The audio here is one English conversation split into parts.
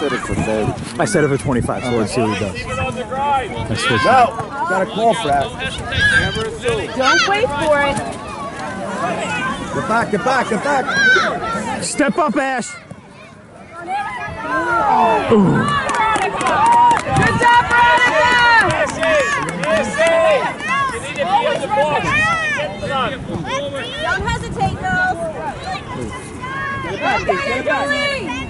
set it for 30. I set it for 25, so let's see what he does. I switched. No, got a call for that. Don't wait for it. Get back, get back, get back. Step up, Ash. Good job, Veronica! Don't hesitate, girls. Okay, Julie!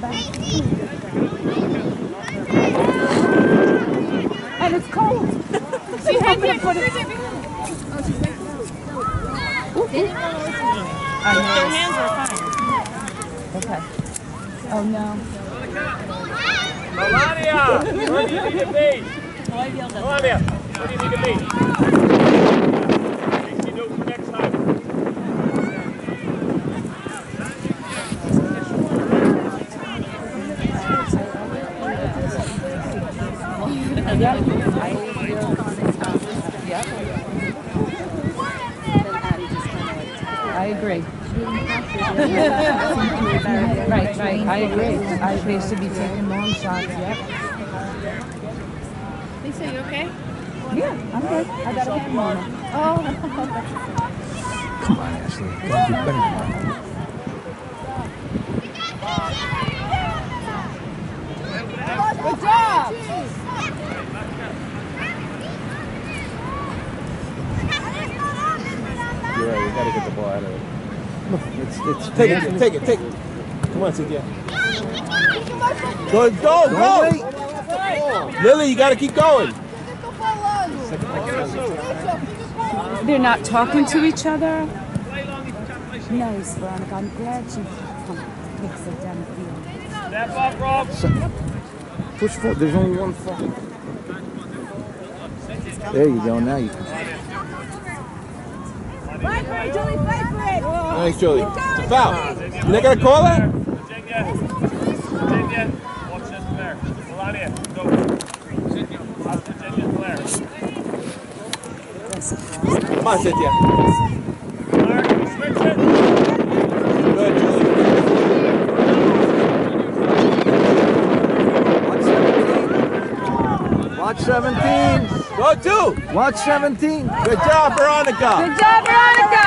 And it's cold. She's right there. She's right there. Their hands are fine. Okay. Oh no. Melania, where do you need to be? Melania, where do you need to be? Makes you know for next time. I agree. right, right. I agree. I they should be taking long shots. Yep. Lisa, you okay? Yeah, I'm good. I gotta get the mama. Oh. Come on, Ashley. Gotta better than that. Good job. You're right, we gotta get the ball out of it. It's, it's, take it, take it, take it. Come on, Cynthia. Go, go, go! Lily, you gotta keep going. They're not talking to each other. Nice, Veronica. I'm glad she takes it down the field. Step up, Rob. Push forward. There's only one fucking. There you go. Now you can. Fight for it, Julie. Fight for it. Nice, Julie. It's a foul. You're not gonna call that? Virginia. Virginia. Watch this player. Melania, go. That's Virginia player. Come on, Cynthia. Mark, switch it. Good, Julie. Watch 17. Go two. Watch 17. Good job, Veronica. Good job, Veronica.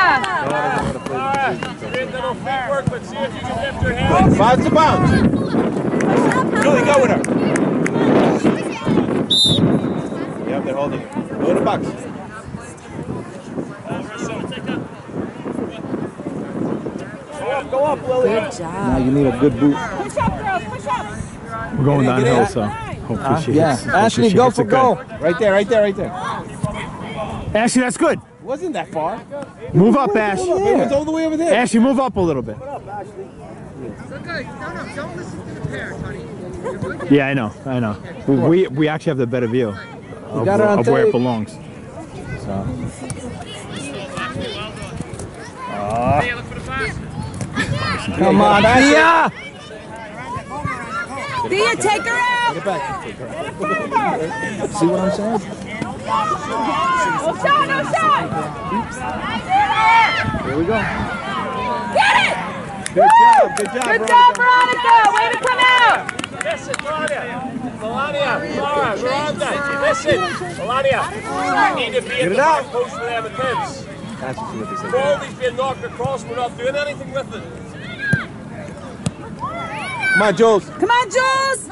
Laura, great little footwork, but see if you can lift your hand. Five to bounce. Julie, go with her. Yep, they're holding it. Go in the box. Go up, go up, Lily. Good job. Now you need a good boot. Push up, girls. Push up. We're going Get in, get downhill, in. so hopefully Huh? she Yeah. hits. hopefully Ashley, she go for it good. goal. Right there, right there, right there. Ashley, that's good. Wasn't that far? Move up, Ash. It was all the way over there. Ashley, move up a little bit. Yeah, I know, I know. But we we actually have the better view of, got it on of where it belongs. So. Hey, look for the pass. Come on, Thea. Thea, take her out. Get back. See what I'm saying? No shot, no shot. Here we go. Get it. Good job, good job, Good job, Veronica. Way to come out. Listen, Melania. Melania, Laura, we're on that. Listen, Melania. You need to be Get at the out. back post with them attempts. That's what they said. Baldy's been knocked across, we're not doing anything with it. Come on, Jules. Come on, Jules.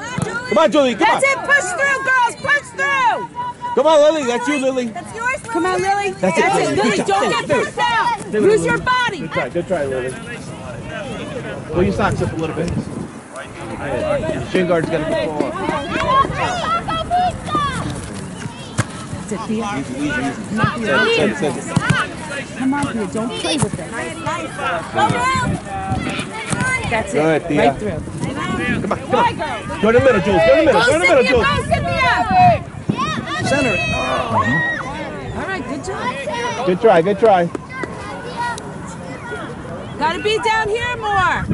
Come on, Julie. Come on. That's it. Push through, girls. Push through. Come on, Lily. That's you, Lily. That's yours. Come on, Lily. That's it, That's Lily. it. Good Lily, don't get pushed out. Use your body. Good try, good try, Lily. Pull your socks up a little bit. Shin guard's got to go off. Sit Thea. Easy, easy, easy. It, send it. Come on, Thea. Don't play with it. Go. That's it. Right through. Come on, come on. Go in the middle, Jules. Go in the middle. Go in the middle, Cynthia, Jules. go, Cynthia! Center it. All right, good job. Good try, good try. Gotta be down here more.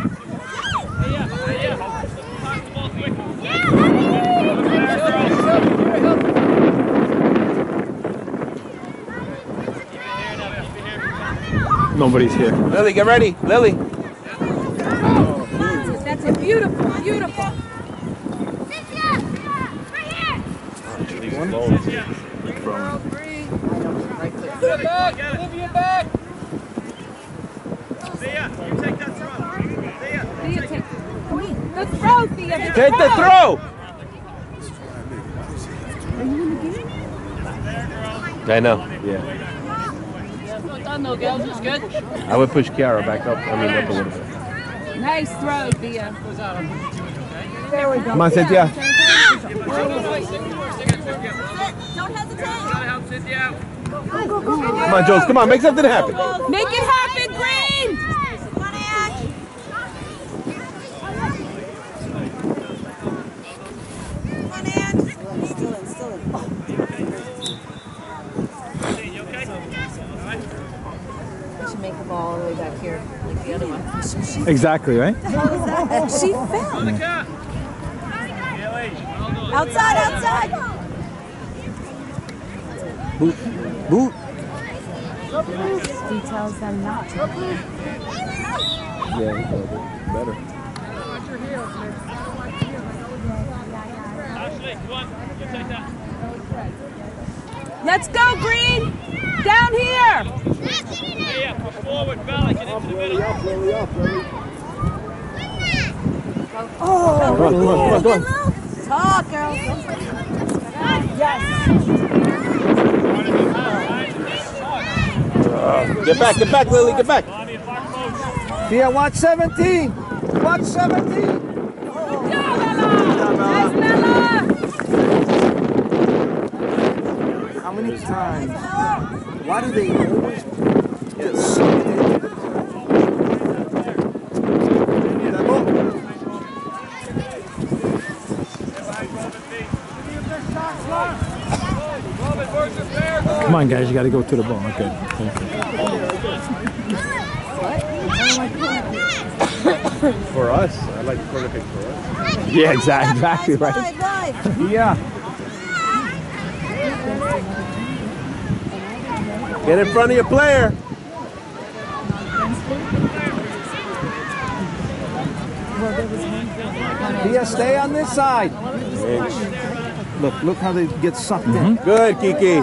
Nobody's here. Lily, get ready. Lily. That's a beautiful, beautiful. Thea, take the throw, Thea. The Take the throw. throw. I know. Yeah. I would push Kiara back up. I mean, up a little bit. Nice throw, Thea. Come on, Cynthia. Don't hesitate. Come on, Jules. Come on, make something happen. Make it happen, Green. Come on, Ange. Come on, Ange. Still in, still in. should make the ball all the way back here, like the other one. Exactly, right? She fell. Outside, outside. Boot. He tells them not to. Yeah, he does it. Better. Let's go, Green. Down here. Yeah, yeah. Forward, Valley. Get into the middle. Come on, come on, come on, come on. Oh. Talk, girls. Uh, get back, get back, Lily, get back. Thea, watch 17. Watch 17. Nice, Bella. How many times? Why do they always get sucked on, guys. You got to go to the ball. Okay. Thank you. For us, I like the corner kick for us. Yeah, exactly. Exactly right. Live, live. Yeah. Get in front of your player. Thea, stay on this side. Look, look how they get sucked in. Good, Kiki.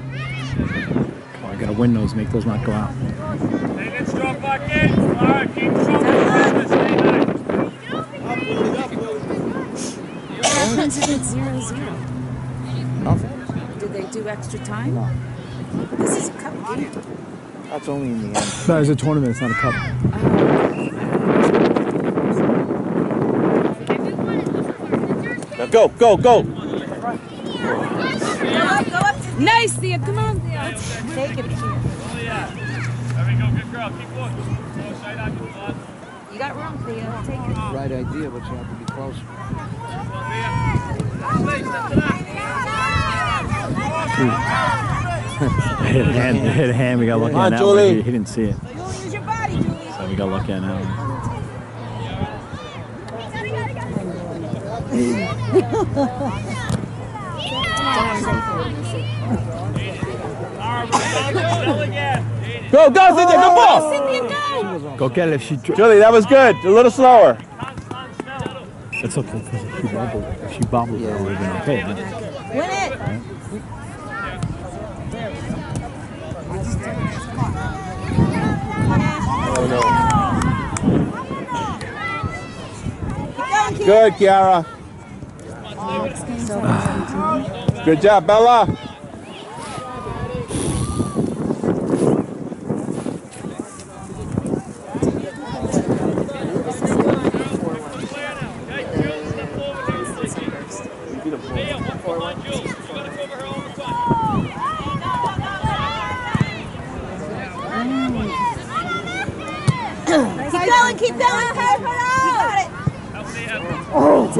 got to win those. Make those not go out. Stay in strong back in. All right, keep strong behind us. Stay nice. What happens if it's zero zero? Nothing. Do they do extra time? This is a cup game. That's only in the end. No, it's a tournament. It's not a cup. Now go, go, go. Go up, go up. Nice, Thea. Come on, Thea. Take it. There we go, good girl. Keep going. Go side out, come on. You got room, Theo. Take it. Right idea, but you have to be close. Hit a hand. Hit a hand. We got lucky Come on, on that one. Julie. He, he didn't see it, body, so we got lucky on that one. Go, go, Cynthia, good ball. Cynthia, go! Go get it if she. Julie, that was good. A little slower. It's okay because if she bobbled, if she bobbled, it would have been okay. but- Win it. Oh no. Good, Kiara. Oh, good job, Bella.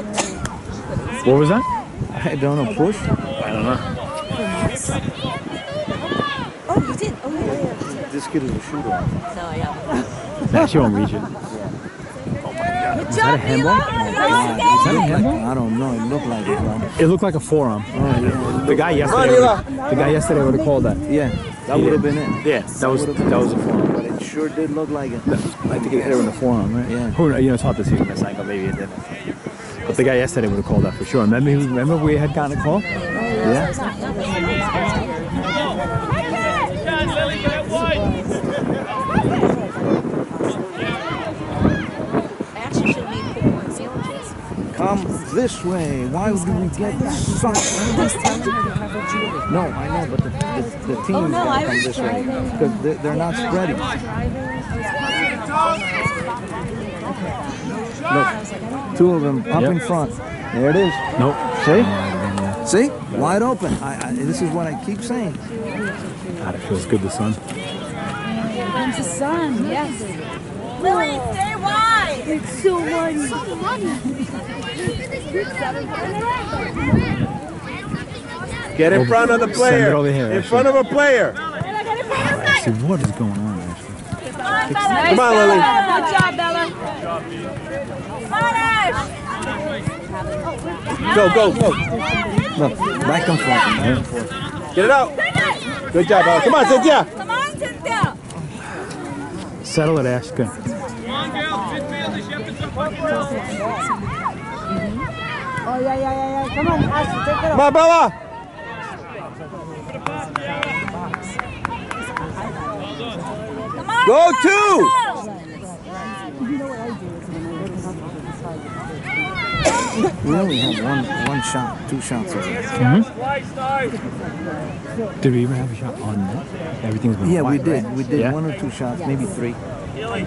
What was that? I don't know. Push. I don't know. Oh, you did. Oh, yeah, yeah. This kid is a shooter. No, yeah. Nah, she won't reach it. Is that a handball? Is that a handball? I don't know. It looked like it, bro. It looked like a forearm. Oh, yeah. The guy yesterday. Would've- The guy yesterday would have called that. Yeah, that would have been it. Yeah, that was that was a forearm. But it sure did look like it. I think it hit her in the forearm, right? Yeah. Who, you know, it's hard to see from this angle. Maybe it didn't. But the guy yesterday would have called that for sure. Remember, remember we had gotten a call? Yeah. John, Lily, get it wide. I actually should have made popcorn sandwiches. Come this way. Why do we get sucked? No, I know, but the, the, the teams Oh, no, gotta come this way because they're, they're not spreading. Look, two of them up Yep. in front. There it is. Nope. See? Yeah. See? Wide open. I, I, this is what I keep saying. God, it feels good, the sun. Comes the sun, yes. Lily, stay wide. It's so funny. Get in front of the Send player. it over here, In front of a player. See, what is going on, actually? Come on, Lily. Good job, Bella. Go, go, go. Look, back and forth. Back and forth. Get it out. Good job, Bella. Come on, Cynthia. Come on, Cynthia. Settle it, Ash. Good. Come on, girls. Midfielders, you have to jump up and Oh, yeah, yeah, yeah, yeah. Come on, Ashley, take it Come on, Bella. Go two. We only have one one shot, two shots. already. Twice now. Did we even have a shot on net? Everything's been Yeah, we did. right? We did Yeah? one or two shots, maybe three. Keely,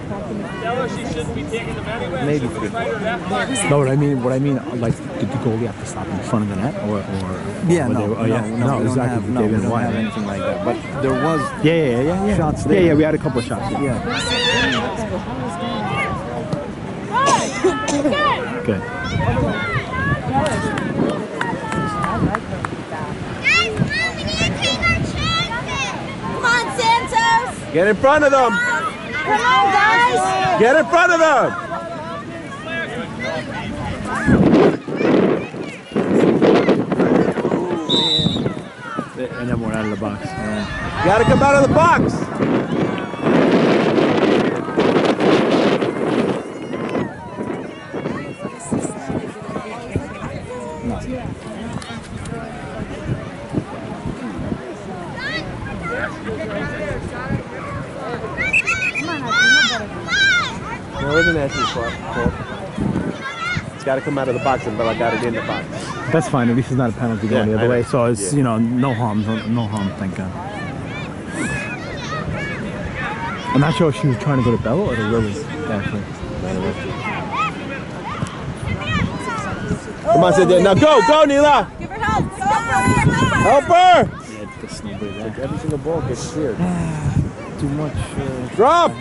tell her she shouldn't be taking them anywhere. Maybe three. try to left back. No, what I mean, what I mean, like, did the goalie have to stop in front of the net, or, or Yeah, no, they, oh, yeah, no, no, we don't exactly. have, no, we been don't wide, have anything like that. But there was, Yeah, yeah, yeah, yeah. Shots Yeah, there. yeah, we had a couple of shots. Yeah. yeah. Good. Come on, Santos. Get in front of them. Come on, guys. Get in front of them. And then we're out of the box. Got to come out of the box. There was an Ashley spot. It's got to come out of the box, and Bella got it in the box. That's fine. At least it's not a penalty going Yeah, the other way. So it's Yeah. you know no harm, no, no harm. Thank God. I'm not sure if she was trying to go to Bella or to Lily. Actually. Come on, sit there. Now go, go, Nila. Give her help. Help her. Yeah, there's nobody. Every single ball gets cleared. Too much. Uh, Drop.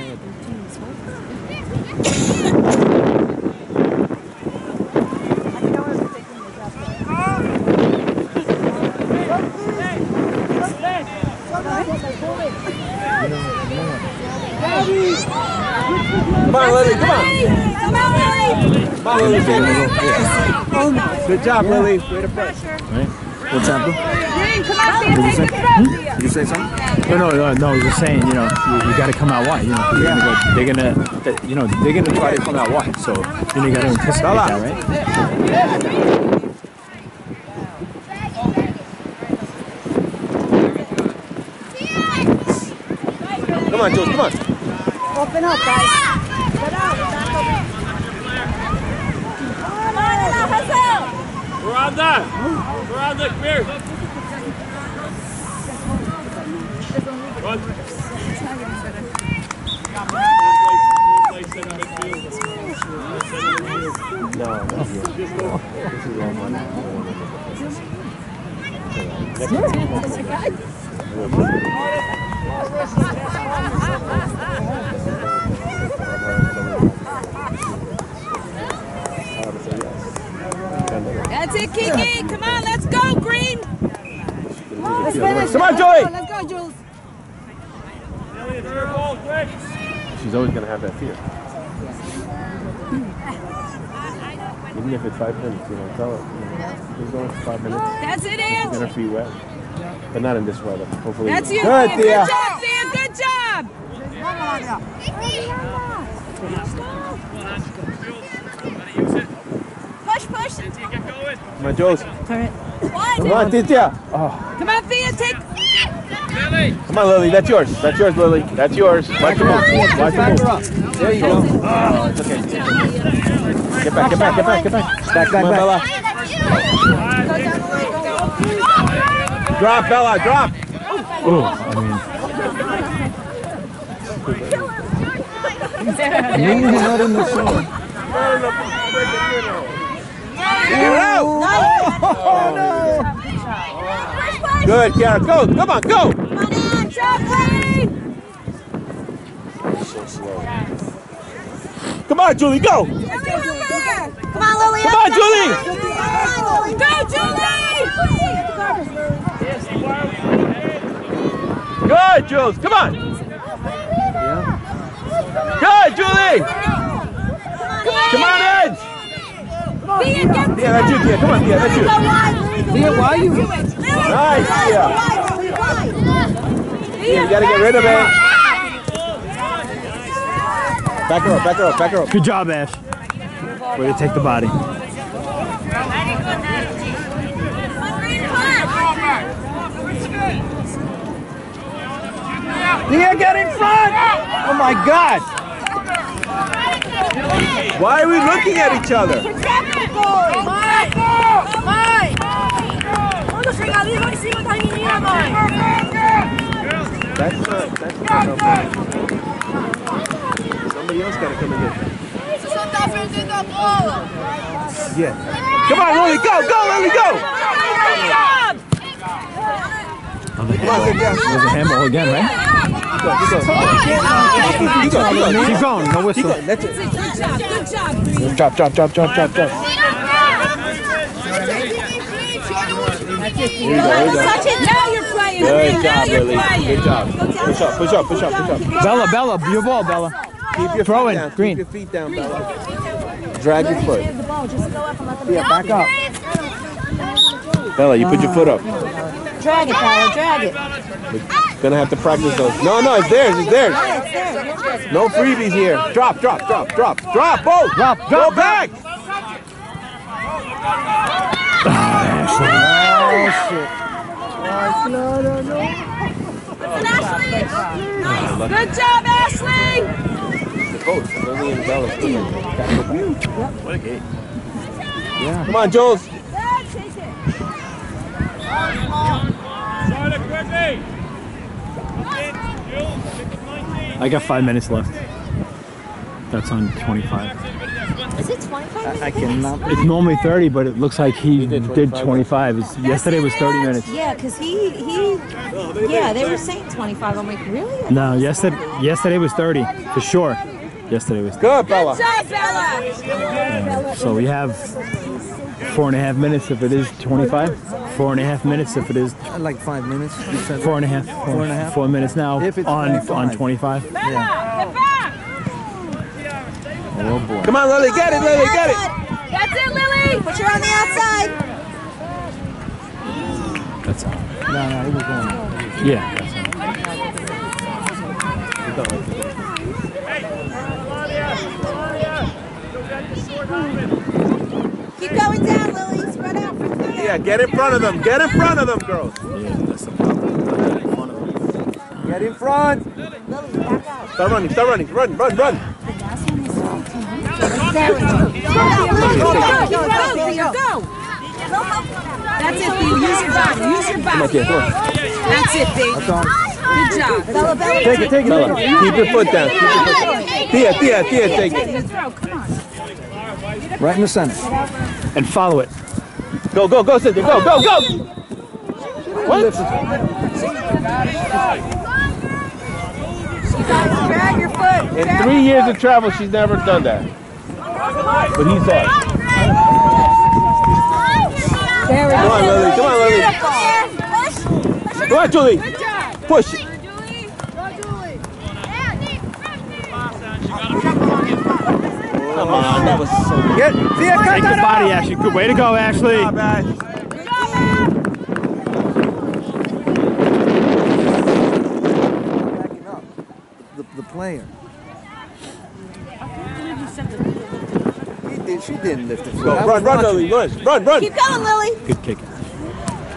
Come on, Lily. Come on. Come on, Lily. Come on, Lily. Good job, Lily. Way to press. What's happening? Green, come on, Thea, take the hmm? throw, Did you say something? no, no, no, no. I was just saying, you know, you, you got to come out wide. You know, 'cause they're gonna go. They're gonna, they- you know, they're gonna try to come out wide. So you know, you got to anticipate Bella. that, right? Come on, Jules. Come on. Open up, guys. Get out. Come on, hustle. Miranda! Miranda, come here! Run. That's it, Kiki. Come on, let's go, Green. Let's finish. Come on, Joey. Let's go, Jules. Elliot, your ball, quick! She's always gonna have that fear. Even if it's five minutes, you know, tell her. You know, she's going for five minutes. That's it, Get her Ange. feet wet. But not in this weather. Hopefully. That's you, Good, Thea. Thea. Good job, Thea. Good job. Push, push. On, Jules. One. Come on, Titya. Come on, Thea. Take. Lily! Come on, Lily. That's yours. That's yours, Lily. That's yours. Watch your move. Watch your move. There you go. Oh, it's okay. Get back, get back, get back, get back. Back, back, back. Bella. Drop, Bella, drop. Oh, I mean, You're not in the zone. You're out. Oh, oh, Good, Kiara. Go. Come on, go. Come on, Ange. Job, Green. Come on, Julie, go. Lily, help her. Come on, Lily. Come on, Julie. Come on, Lily. Go, Julie. Good, Jules. Come on. Good, Julie. Come on, Edge. Thea, get Yeah, that's you, Tia. Come on, Tia. That's you. Go wide, Lily. Thea, why are you? Nice, Tia. Wide, You gotta get rid of it. Back her up, back her up, back her up. good job, Ash. Way to take the body. Thea, get in front! Oh my God! Why are we looking at each other? That's not, that's not helpful. Somebody else gotta come in here. Yeah. Come on, Lily, go, go, Lily, go! On the handball again, right? Go, keep going. Keep going, keep going. Keep going. No Keep whistle. going, that's it. Good job. Good job, Green. Drop, drop, drop, drop, drop, drop. Here you go, here you go. Now you're playing. Green. Good Now job, you're Lily. playing. Good job. Push up, push up, push up, push up. Bella, Bella, your ball, Bella. Keep your Throw feet in, down. green. Keep your feet down, Bella. Drag your foot. Thea, back up. Bella, you put your foot up. Drag it, Bella, drag it. Gonna have to practice those. No, no, it's theirs, it's theirs. No freebies here. Drop, drop, drop, drop, drop, both. Drop, Go back. Oh shit. No, no, no. Good job, Ashley. Both. Lily and Bella. What a game. Yeah. Come on, Jules. Charlotte, quickly! Jules, pick up 19. I got five minutes left. That's on 25. Is it 25? I, I cannot. It's normally 30, but it looks like he did 25. It's- yesterday was 30 minutes. Yeah, because he, he, yeah, they were saying 25. I'm like, really? No, yesterday yesterday was 30 for sure. Yesterday was 30. Good, Bella. Job, Bella. So we have four and a half minutes if it is 25. Four and a half minutes if it is Like five minutes. You said four and a half. Four and a half? Four minutes now If it's on 25. on 25. Get back. Oh boy. Come on, Lily, get it, Lily, get it. That's it, Lily. Put your on the outside. That's all. No, no, it was going. Yeah. Keep going down, Lily. Spread out. Yeah, get in front of them. Get in front of them, girls. Yeah, that's the problem. Get in front. Lily, back out. Start running, start running. Run, run, run. Go. Go, Go, go, go, go, go, go, go. That's it, Thea. Use your body. Use your body. That's it, Thea. That's all. Good job. Bella, Bella. Take it, take it. Bella, Take it. keep your foot down. Keep your foot down. Tia, Tia, Tia, take it. Good throw. Come on. Right in the center. And follow it. Go, go, go, Cynthia. Go, go, go. What? Drag your foot. In three years of travel, she's never done that. But he saw it. Come on, Lily. Come on, Lily. Come on, Julie. Push it. Come on, that was so good. Get. Tia, cut Take the body, out. Ashley. Good way to go, Ashley. Not bad. Backing up. The, the player. He did, she didn't lift it. Go, run, run, Lily. Run, run, run. Keep going, Lily. Good kick.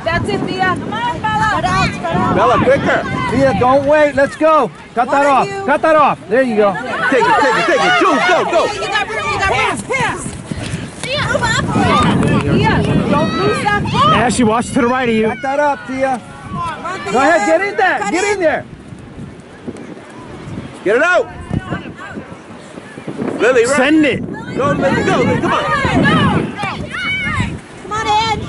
That's it, Thea. Come on, Bella. Spread out, spread out. Bella, quicker. Tia, don't wait. Let's go. Cut One that of off. you. Cut that off. There you go. Take it, take it, take it. Jules, go, go. You got room, you got room. Pass. Move up. Thea, don't lose that ball. Ashley, watch to the right of you. Back that up, Tia. On, Go ahead. Get in there. Cut Get in there. Get it out. Lily, run. Send it. Go, Lily, go. Lily, come on. Come on, Ed.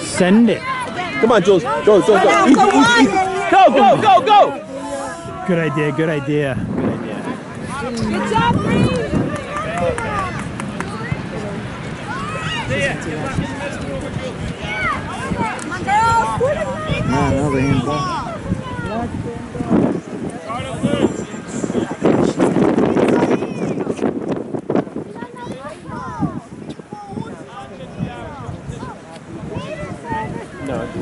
Send it. Come on, Jules. Go, go, go. Go, go easy, on. easy. Go, go, go, go. Good idea. Good idea. Good idea. Good job, Bree. No, handball. No, it's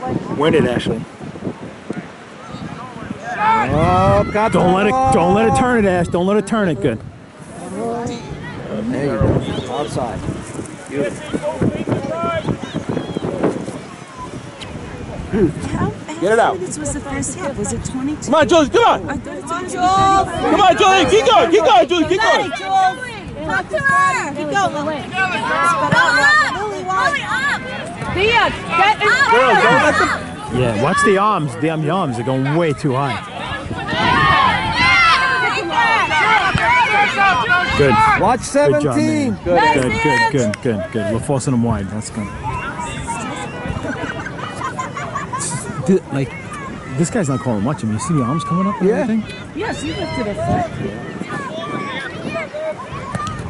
fine. Win it, Ashley. Oh, got Don't let it. Don't let it turn it, Ash. Don't let it turn it. Good. There you go. Outside. Get it out. This was the first half. Was it 22? Come on, Jules, come on. I thought it Come on, Julie, keep going, keep going, Julie, keep going. Talk to her. Keep going, Lily. Spread out. Lily, wide. Thea, get in Girls, don't let them. Yeah. Watch the arms. The arms are going way too high. Good. Watch Good job, 17. man. Good, good, good, good, good, good. We're forcing them wide. That's good. Th- Like, this guy's not calling much. I mean, you see the arms coming up and Yeah. everything? Yes, you lifted a foot.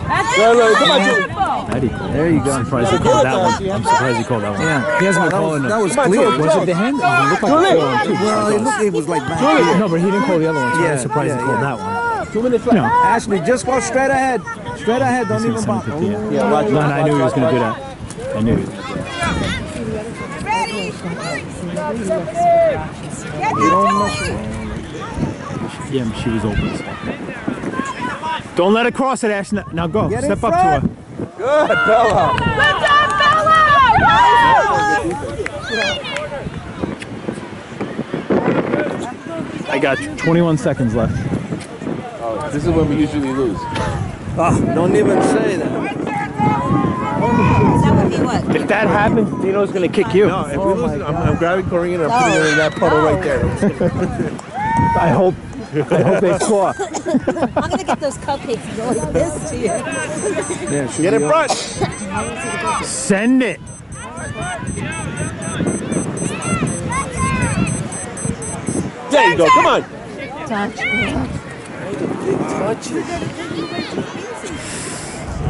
That's Go, Lily, come on, Julie. That he. There you go. I'm surprised he called that one. I'm surprised he called that one. Yeah. He hasn't been That was, calling that was clear. Was it the hand? It looked like Julie. a forearm, too. Well, it, looked, it was like back No, but he didn't call the other one, so I Yeah, was surprised yeah, he called yeah. that one. Two minutes left. know, Ashley, just go straight ahead. Straight ahead. Don't even bother. Yeah, No, it. no, I knew he was going to do that. I knew Ready? it. Yeah, she was open. Don't let her cross it, Ashley. Now- Now go. Get Step up to her. Good, Bella. Good job, Bella. I got 21 seconds left. Oh, this is when we usually lose. Oh, don't even say that. That would be what? If that happens, Dino's going to kick you. No, if we oh lose, I'm, I'm grabbing Corinne and I'm putting her in that puddle right there. I hope. I hope they score. I'm gonna get those cupcakes and go like this to you. Yeah, should Get be in up. front. Send it. There you go. Come on. Touch. I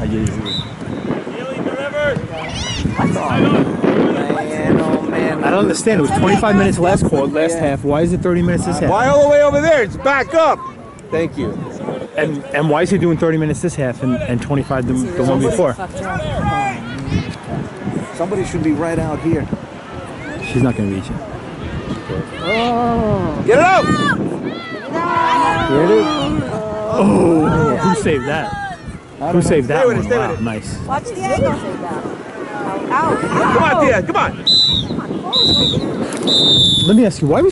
get you. Healing. Man, oh man. I don't understand. It was 25 minutes last quarter, last half. Why is it 30 minutes this half? Why all the way over there? It's back up. Thank you. And and why is he doing 30 minutes this half and, and 25 the, the one before? Somebody should be right out here. She's not gonna reach it. Get it out. Here it is. Oh, oh, who saved that? Who saved that Stay with it, one? stay Wow, it. nice. Watch the angle. Ow. Come on, Tia. Come on. Let me ask you, why was